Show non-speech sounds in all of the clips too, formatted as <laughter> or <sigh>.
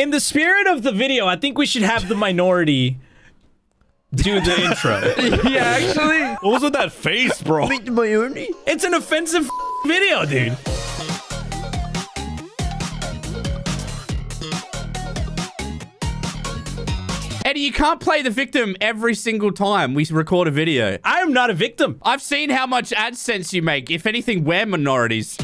In the spirit of the video, I think we should have the minority do the intro. <laughs> yeah, actually. What was with that face, bro? Minority? It's an offensive video, dude. Eddie, you can't play the victim every single time we record a video. I am not a victim. I've seen how much AdSense you make. If anything, we're minorities.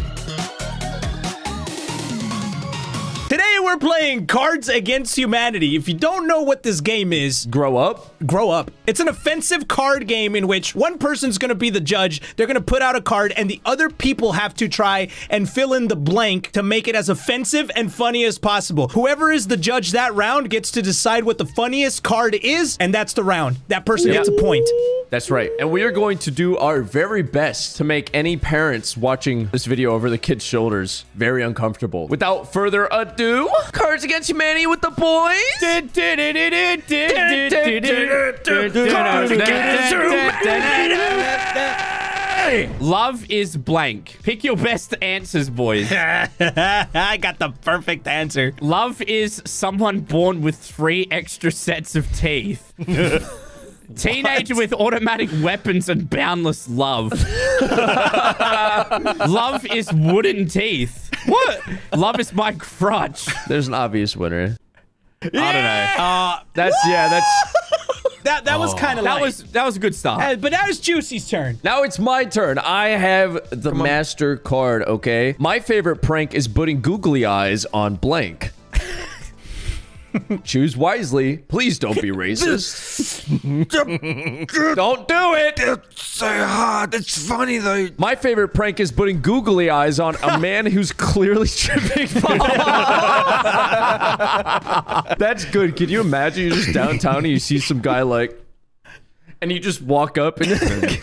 We're playing Cards Against Humanity. If you don't know what this game is, Grow up. grow up. It's an offensive card game in which one person's going to be the judge. They're going to put out a card, and the other people have to try and fill in the blank to make it as offensive and funny as possible. Whoever is the judge that round gets to decide what the funniest card is, and that's the round. That person gets a point. That's right. And we are going to do our very best to make any parents watching this video over the kids' shoulders very uncomfortable. Without further ado, Cards Against Humanity with the boys. Love is blank. Pick your best answers, boys. I got the perfect answer. Love is someone born with three extra sets of teeth. Teenager with automatic weapons and boundless love. <laughs> love is wooden teeth. What? Love is my crutch. There's an obvious winner. I don't know. Uh, That's, yeah, that's... that that was kind of That was that was a good start. Uh, but now it's Juicy's turn. Now it's my turn. I have the master card, okay? My favorite prank is putting googly eyes on blank. Choose wisely. Please don't be racist. <laughs> don't do it. It's so hard. It's funny though. My favorite prank is putting googly eyes on a man who's clearly tripping. <laughs> That's good. Can you imagine you're just downtown and you see some guy like, and you just walk up and <laughs>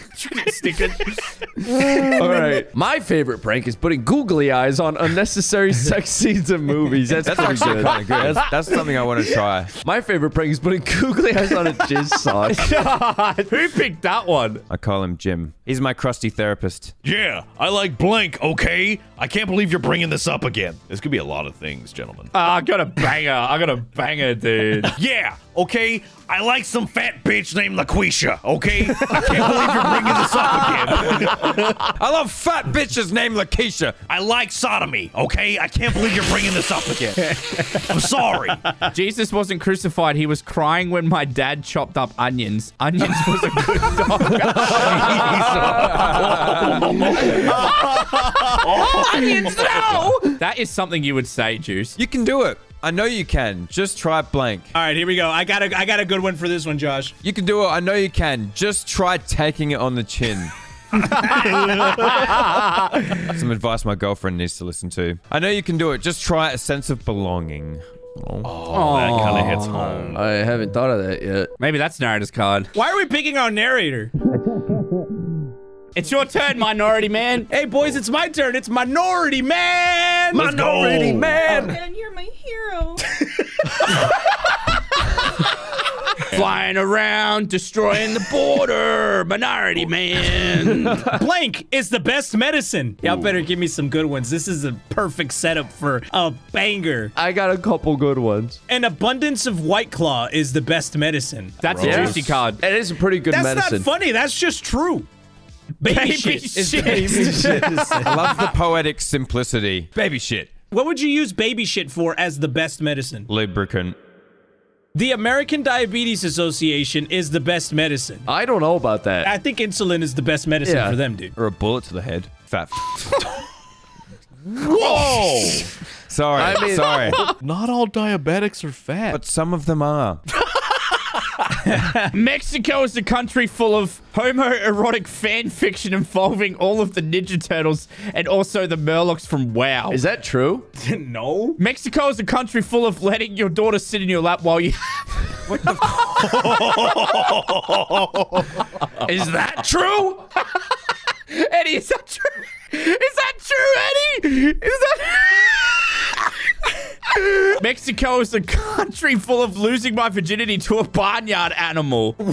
Stick it. All right. <laughs> My favorite prank is putting googly eyes on unnecessary <laughs> sex scenes in movies. That's, That's pretty actually good. kind of good. That's, that's something I want to try. My favorite prank is putting googly eyes on a jizz sock. God, who picked that one? I call him Jim. He's my crusty therapist. Yeah, I like blank, okay? I can't believe you're bringing this up again. This could be a lot of things, gentlemen. Oh, I got a banger. I got a banger, dude. <laughs> Yeah, okay? I like some fat bitch named LaQuisha, okay? I can't believe you're bringing this up again. I love fat bitches named LaQuisha. I like sodomy, okay? I can't believe you're bringing this up again. I'm sorry. Jesus wasn't crucified. He was crying when my dad chopped up onions. Onions was a good dog. <laughs> <laughs> onions, <laughs> no! That is something you would say, Juice. You can do it. I know you can. Just try blank. All right, here we go. I got a I got a good one for this one, Josh. You can do it. I know you can. Just try taking it on the chin. <laughs> Some advice my girlfriend needs to listen to. I know you can do it. Just try a sense of belonging. Oh, oh that kind of hits home. I haven't thought of that yet. Maybe that's narrator's card. Why are we picking our narrator? It's your turn, minority man. <laughs> Hey, boys, it's my turn. It's Minority Man. Let's Minority go. Man. Oh, and you're my hero. <laughs> Flying around, destroying the border. Minority man. <laughs> Blank is the best medicine. Y'all better give me some good ones. This is a perfect setup for a banger. I got a couple good ones. An abundance of White Claw is the best medicine. That's a Yes. juicy card. It is a pretty good That's medicine. That's not funny. That's just true. Baby, Baby shit. is shit. baby shit. <laughs> I love the poetic simplicity. Baby shit. What would you use baby shit for as the best medicine? Lubricant. The American Diabetes Association is the best medicine. I don't know about that. I think insulin is the best medicine Yeah. for them, dude. Or a bullet to the head. Fat. <laughs> Whoa! sorry. I mean- sorry. <laughs> Not all diabetics are fat. But some of them are. <laughs> Mexico is a country full of homoerotic fan fiction involving all of the Ninja Turtles and also the Murlocs from WoW. Is that true? <laughs> no. Mexico is a country full of letting your daughter sit in your lap while you. <laughs> What the... is that true? Eddie, is that true? Is that true, Eddie? Is that. Mexico is a country full of losing my virginity to a barnyard animal. <laughs>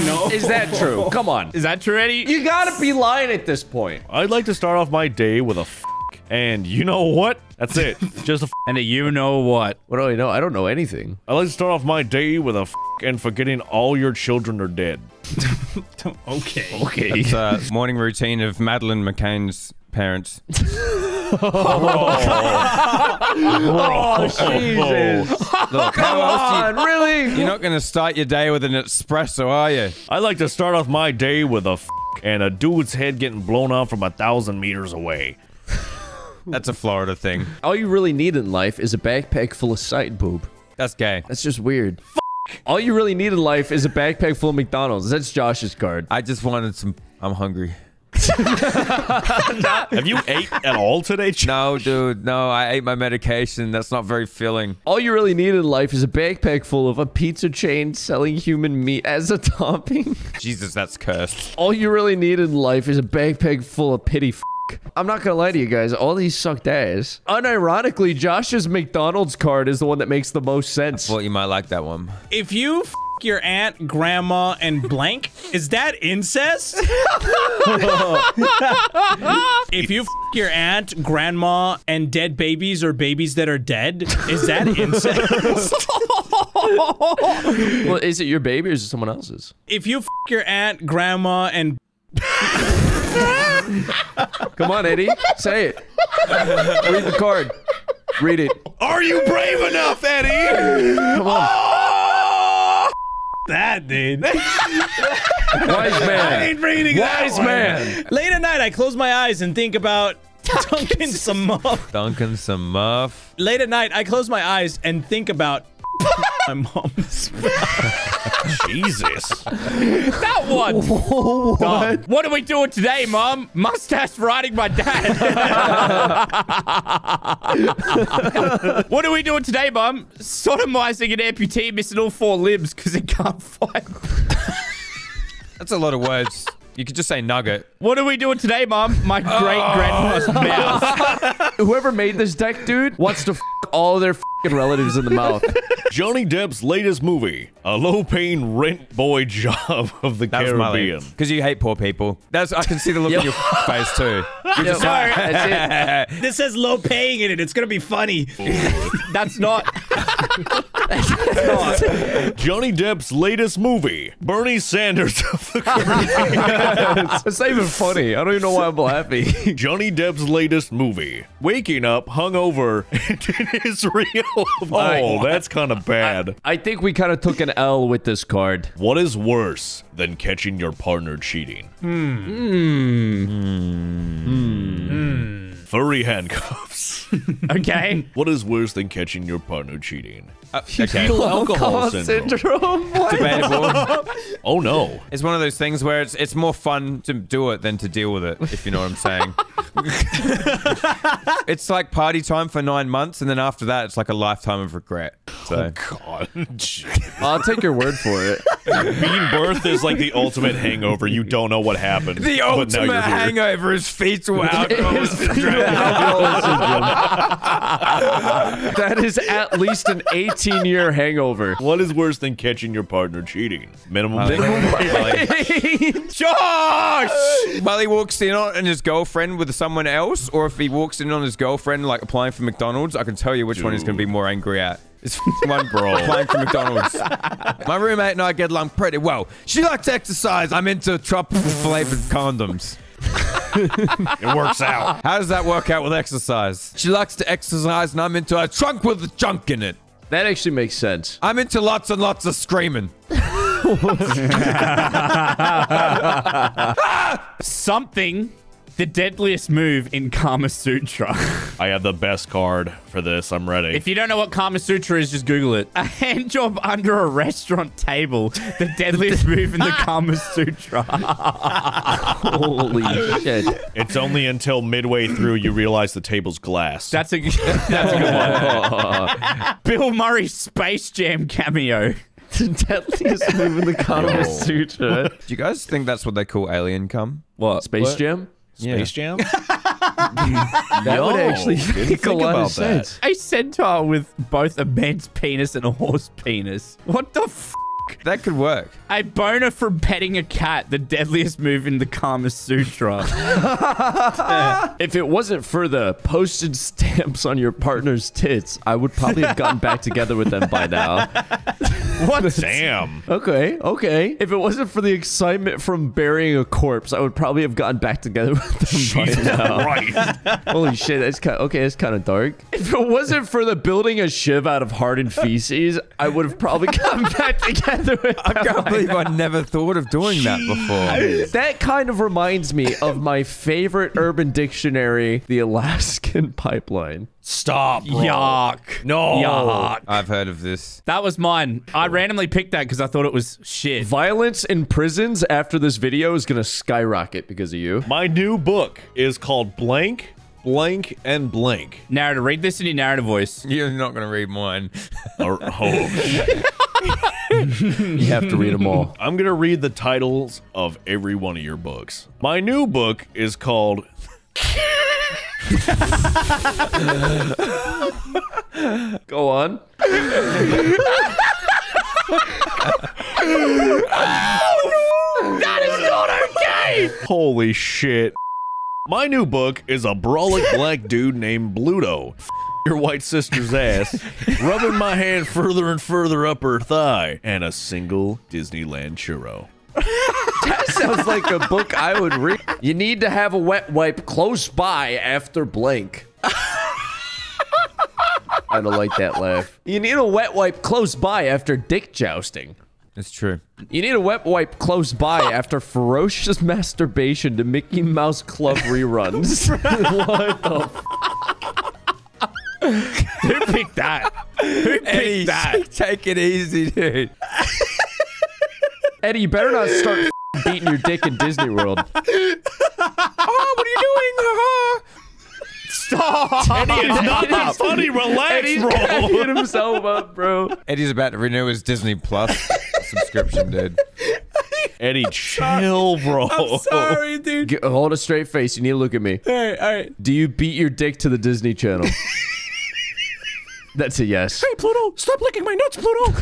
No. Is that true? Come on. Is that true, Eddie? You gotta be lying at this point. I'd like to start off my day with a f- and you know what? That's it. <laughs> Just a f- And you know what? What do I know? I don't know anything. I like to start off my day with a f- and forgetting all your children are dead. <laughs> Okay. Okay. It's a morning routine of Madeline McCain's parents. Oh, oh Jesus. Look, how else on, really? you, you're not going to start your day with an espresso, are you? I like to start off my day with a f- and a dude's head getting blown off from a thousand meters away. That's a Florida thing. All you really need in life is a backpack full of sight boob. That's gay. That's just weird. All you really need in life is a backpack full of McDonald's. That's Josh's card. I just wanted some. I'm hungry. <laughs> Have you ate at all today? Ch- No, dude, no. I ate my medication. That's not very filling. All you really need in life is a backpack full of a pizza chain selling human meat as a <laughs> topping. Jesus, that's cursed. All you really need in life is a backpack full of pity f- I'm not gonna lie to you guys, all these sucked ass. Unironically, Josh's McDonald's card is the one that makes the most sense. Thought you might like that one. If you f your aunt, grandma, and blank, is that incest? if you f your aunt, grandma, and dead babies or babies that are dead, is that incest? Well, is it your baby or is it someone else's? if you f your aunt, grandma, and Come on, Eddie, say it. Read the card. Read it. Are you brave enough, Eddie? Come on. That, dude. <laughs> Wise man. reading Wise man. Late at night, I close my eyes and think about dunking some muff. Duncan some muff. Late at night, I close my eyes and think about my mom's. <laughs> Jesus. That one. <laughs> what? What are we doing today, Mom? Mustache riding my dad. <laughs> what are we doing today, Mom? Sodomizing an amputee missing all four limbs because it can't fight. That's a lot of words. You could just say nugget. What are we doing today, Mom? My <laughs> great grandma's oh. mouth. <laughs> Whoever made this deck, dude, wants to f all their fing relatives in the mouth. <laughs> Johnny Depp's latest movie, a low-paying rent boy job of the That was my Caribbean. Because you hate poor people. That's I can see the look on your face too. Yo, that's it. This says low paying in it. It's gonna be funny. That's not. Johnny Depp's latest movie, Bernie Sanders of the Caribbean. It's not even funny. I don't even know why I'm laughing. Johnny Depp's latest movie, waking up hungover <laughs> in Israel. Oh, that's kind of bad. I think we kind of took an L with this card. What is worse than catching your partner cheating? Hmm. hmm. hmm. hmm. Furry handcuffs. <laughs> Okay. what is worse than catching your partner cheating? Uh, okay. Fetal alcohol syndrome. <laughs> Debatable. Oh no. It's one of those things where it's it's more fun to do it than to deal with it, if you know what I'm saying. <laughs> it's like party time for nine months, and then after that, it's like a lifetime of regret. So God. I'll take your word for it. Being birth is like the ultimate hangover. You don't know what happened. the but now ultimate you're hangover is fetal alcohol. That is at least an 18 year hangover. What is worse than catching your partner cheating? Minimum. Josh! While he walks in on his girlfriend with someone else, or if he walks in on his girlfriend like applying for McDonald's, I can tell you which one he's going to be more angry at. It's <laughs> one bro applying for McDonald's. My roommate and I get along pretty well. She likes to exercise. I'm into tropical flavored condoms. <laughs> it works out. How does that work out with exercise? She likes to exercise, and I'm into a trunk with a junk in it. That actually makes sense. I'm into lots and lots of screaming. <laughs> <laughs> Something. The deadliest move in Kama Sutra. I have the best card for this. I'm ready. If you don't know what Kama Sutra is, just Google it. A hand job under a restaurant table. The deadliest move in the <laughs> Kama Sutra. Holy shit. it's only until midway through you realize the table's glass. That's a, <laughs> that's a good one. <laughs> Bill Murray Space Jam cameo. the deadliest move in the Kama Sutra. Do you guys think that's what they call alien cum? What? Space Jam? Space Jam? <laughs> That would actually didn't make a think lot about of sense. A centaur with both a man's penis and a horse penis. What the f? That could work. A boner from petting a cat, the deadliest move in the Kama Sutra. <laughs> If it wasn't for the postage stamps on your partner's tits, I would probably have gotten back together with them by now. <laughs> What? Damn. Okay, okay. If it wasn't for the excitement from burying a corpse, I would probably have gotten back together with them by now. Right. Holy shit, that's kind okay, that's kind of dark. If it wasn't for the building a shiv out of hardened feces, I would have probably gotten back together with them. I can't believe. I never thought of doing that before. That kind of reminds me of my favorite urban dictionary, the Alaskan <laughs> pipeline. Stop. Bro. Yuck. No. Yuck. I've heard of this. That was mine. I randomly picked that because I thought it was shit. Violence in prisons after this video is going to skyrocket because of you. My new book is called Blank, Blank, and Blank. Narrative. Read this in your narrative voice. You're not going to read mine. <laughs> Or, oh, shit. <laughs> You have to read them all. I'm going to read the titles of every one of your books. My new book is called <laughs> Go on. Oh, no! That is not okay! Holy shit. My new book is a brolic <laughs> black dude named Bluto. Your white sister's ass, <laughs> rubbing my hand further and further up her thigh, and a single Disneyland churro. <laughs> That sounds like a book I would read. You need to have a wet wipe close by after blank. I don't like that laugh. You need a wet wipe close by after dick jousting. It's true. You need a wet wipe close by <laughs> after ferocious <laughs> masturbation to Mickey Mouse Club <laughs> reruns. what the f- Who picked that? Who picked that? Take it easy, dude. Eddie, you better not start beating your dick in Disney World. Oh, what are you doing? Uh-huh. Stop. Eddie, it's not that funny. Relax, Eddie's bro. cracking himself up, bro. Eddie's about to renew his Disney Plus subscription, dude. <laughs> Eddie, chill, bro. Sorry, dude. G- hold a straight face. You need to look at me. All right, all right. Do you beat your dick to the Disney Channel? <laughs> That's a yes. Hey, Pluto, stop licking my nuts, Pluto.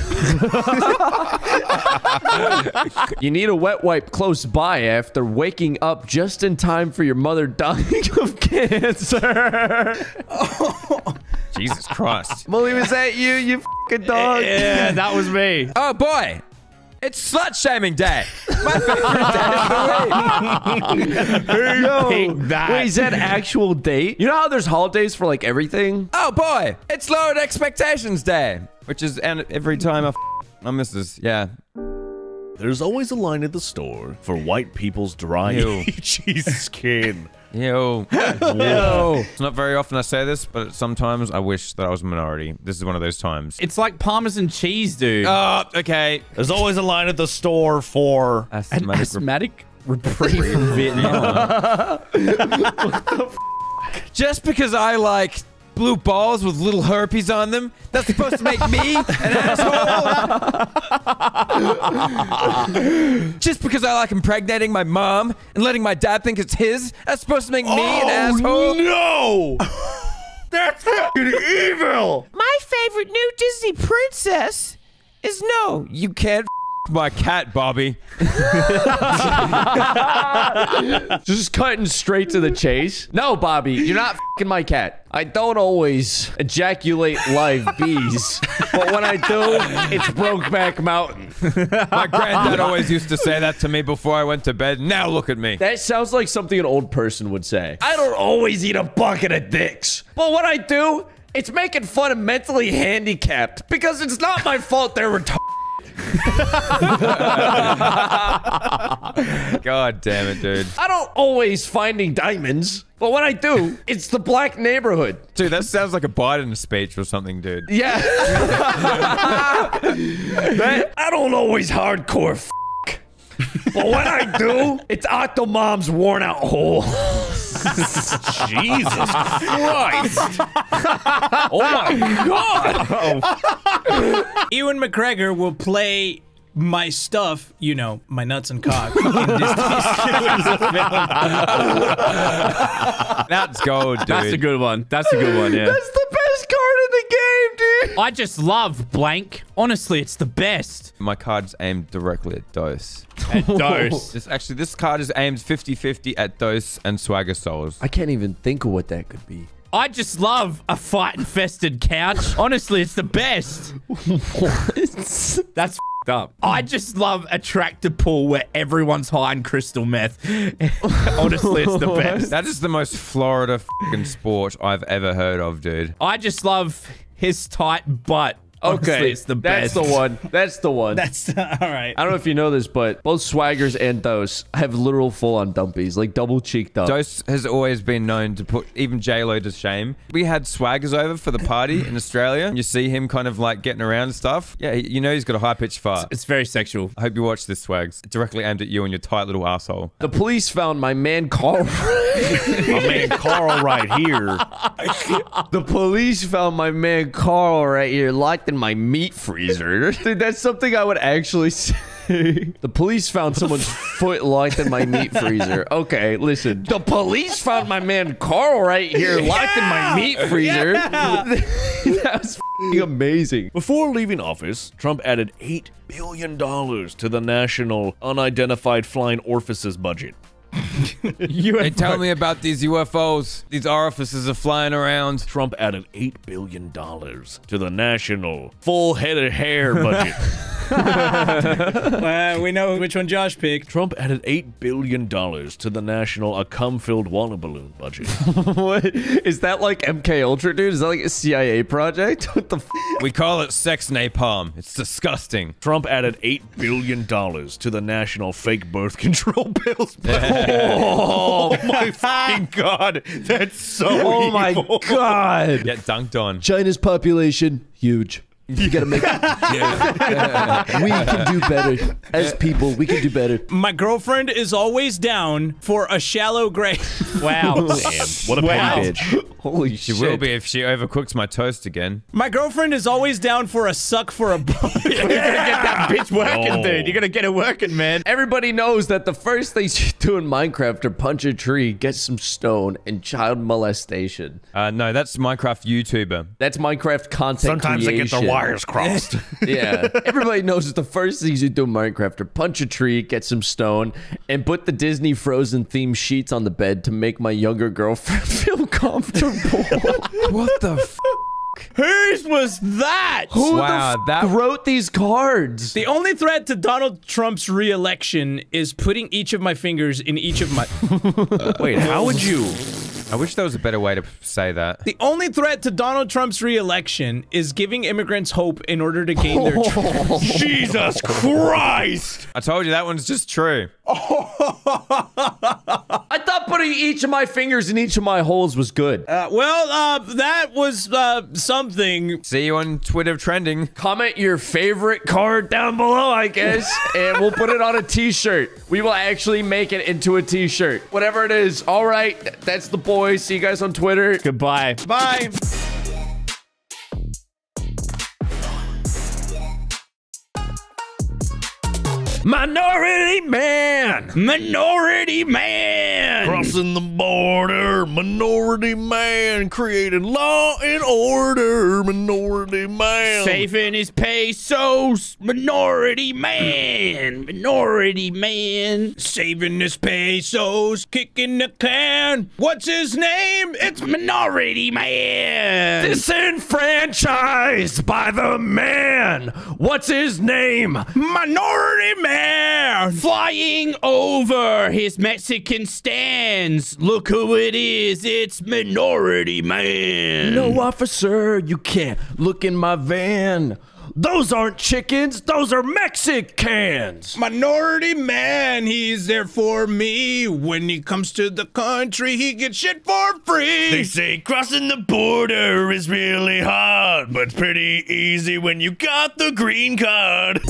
<laughs> You need a wet wipe close by after waking up just in time for your mother dying of cancer. Oh. Jesus Christ. Mully, was that you, you fucking dog? Yeah, that was me. Oh, boy. It's slut shaming day. My favorite day of the week. <laughs> Yo, picked that? Wait, is that actual date? You know how there's holidays for like everything? Oh, boy. It's lowered expectations day. Which is and every time I f- miss this. Yeah. There's always a line at the store for white people's dry Ew. <laughs> cheese skin. Ew. Yo. It's not very often I say this, but sometimes I wish that I was a minority. This is one of those times. It's like Parmesan cheese, dude. Oh, okay. There's always a line at the store for An Asthmatic rep- asthmatic reprieve from Vietnam. <laughs> Just because I like blue balls with little herpes on them, that's supposed to make me an asshole? Just because I like impregnating my mom and letting my dad think it's his, that's supposed to make me an oh, asshole? no! That's fucking evil! My favorite new Disney princess is no, you can't my cat, Bobby. <laughs> Just cutting straight to the chase. No, Bobby, you're not fing my cat. I don't always ejaculate live <laughs> bees, but when I do, it's Brokeback Mountain. My granddad always used to say that to me before I went to bed. Now look at me. That sounds like something an old person would say. I don't always eat a bucket of dicks, but when I do, it's making fun of mentally handicapped because it's not my fault they're retarded. <laughs> God damn it, dude. I don't always finding diamonds, but when I do, it's the black neighborhood. Dude, that sounds like a Biden speech or something, dude. Yeah. <laughs> That- I don't always hardcore f- but when I do, it's Octomom's worn out hole. <laughs> Jesus Christ! Oh my god. <laughs> Ewan McGregor will play my stuff, you know, my nuts and cock. in <laughs> <laughs> That's gold, dude. That's a good one. That's a good one, yeah. That's the best card in the game, dude. I just love blank. Honestly, it's the best. My card's aimed directly at Dose. <laughs> Dose. This actually, this card is aimed 50-50 at Dose and Swagger Souls. I can't even think of what that could be. I just love a fight-infested couch. Honestly, it's the best. <laughs> what? That's f***ed up. I just love a tractor pool where everyone's high in crystal meth. <laughs> Honestly, it's the best. That is the most Florida fucking sport I've ever heard of, dude. I just love his tight butt. Honestly, Okay, it's the that's best. the one. That's the one. <laughs> That's all right. I don't know if you know this, but both Swaggers and Dose have literal full-on dumpies, like double cheeked up. Dose has always been known to put even J-Lo to shame. We had Swaggers over for the party in Australia. You see him kind of like getting around and stuff. Yeah, you know he's got a high-pitched fart. It's very sexual. I hope you watch this, Swags. It's directly aimed at you and your tight little asshole. The police found my man Carl. <laughs> My man Carl right here. the police found my man Carl right here locked in my meat freezer. <laughs> Dude, that's something I would actually say. The police found someone's foot locked in my meat freezer. <laughs> Okay, listen. The police found my man Carl right here locked in my meat freezer. <laughs> that was f***ing amazing. Before leaving office, Trump added $8 billion to the national unidentified flying orifices budget. You Hey, tell me about these UFOs. These orifices are flying around. Trump added $8 billion to the national full head of hair budget. <laughs> Uh, we know which one Josh picked. Trump added $8 billion to the national a cum-filled water balloon budget. <laughs> What is that like MK Ultra, dude? Is that like a CIA project? <laughs> What the? F- We call it sex napalm. It's disgusting. Trump added $8 billion to the national fake birth control bills budget. Oh <laughs> my fucking god. That's so oh my god! Get dunked on. China's population huge. You gotta make. <laughs> Yeah. we can do better as people. We can do better. My girlfriend is always down for a shallow grave. <laughs> Wow. <laughs> Damn, what a Wow. bitch. Holy She shit! She will be if she overcooks my toast again. My girlfriend is always down for a suck for a buck. You're gonna get that bitch working, No. dude. You're gonna get it working, man. Everybody knows that the first things you do in Minecraft are punch a tree, get some stone, and child molestation. Uh, no, that's Minecraft YouTuber. That's Minecraft content Sometimes they get creation. Their wires crossed. <laughs> Yeah. Everybody knows that the first things you do in Minecraft are punch a tree, get some stone, and put the Disney Frozen theme sheets on the bed to make my younger girlfriend <laughs> feel comfortable. <laughs> What the f? Whose was that? Who Wow, the f- that- wrote these cards? The only threat to Donald Trump's reelection is putting each of my fingers in each of my. Wait, how would you? I wish there was a better way to say that. The only threat to Donald Trump's reelection is giving immigrants hope in order to gain their. <laughs> Tr- Jesus Christ! I told you that one's just true. <laughs> I thought putting each of my fingers in each of my holes was good. Uh, well, uh, that was uh, something. See you on Twitter trending. Comment your favorite card down below, I guess, <laughs> and we'll put it on a t-shirt. We will actually make it into a t-shirt. Whatever it is. All right, that's the boys. See you guys on Twitter. Goodbye. Bye. Minority man! Minority man. Crossing the border, minority man creating law and order, minority man. Saving his pesos. Minority man. Minority man. Saving his pesos, kicking the can. What's his name? It's Minority man. Disenfranchised by the man. What's his name? Minority Man. Flying over his Mexican stands. Look who it is. It's Minority Man. No, officer, you can't look in my van. Those aren't chickens. Those are Mexicans. Minority Man, he's there for me. When he comes to the country, he gets shit for free. They say crossing the border is really hard, but pretty easy when you got the green card.